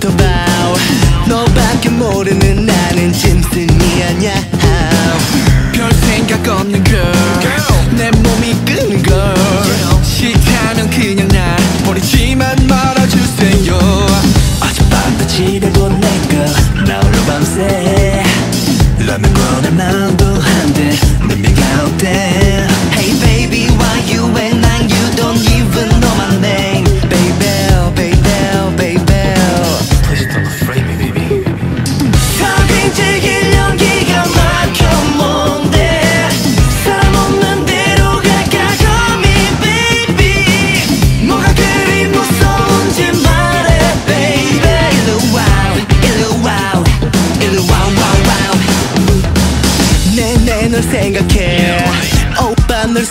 goodbye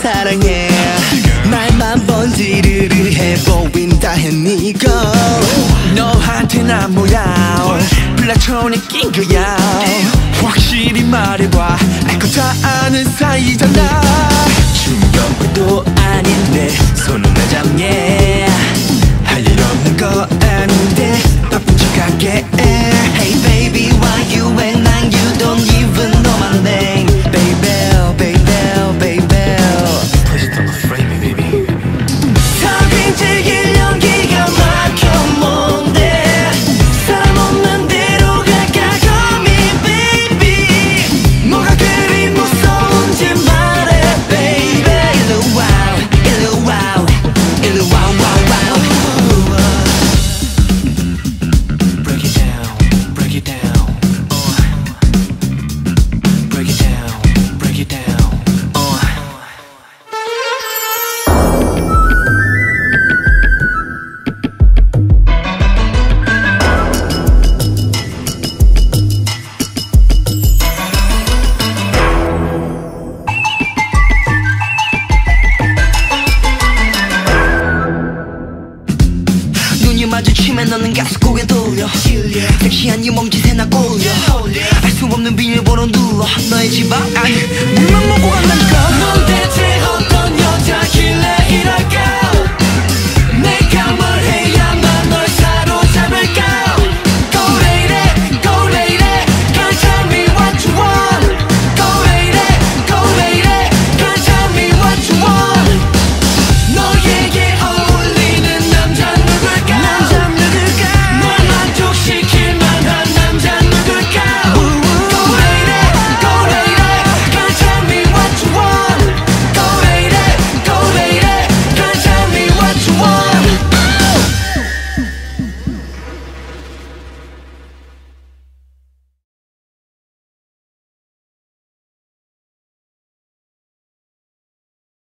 사랑해. 말만 번지르르 해 보인다 해니고 너한테 난 뭐야? 플라토닉 낀 거야. 확실히 말해봐. 알고 다 아는 사이잖아. 되돌려. 섹시한 이 몸짓에 나 꼴려. 알 수 없는 비밀번호 눌러. 너의 집 앞 아니 물만 먹고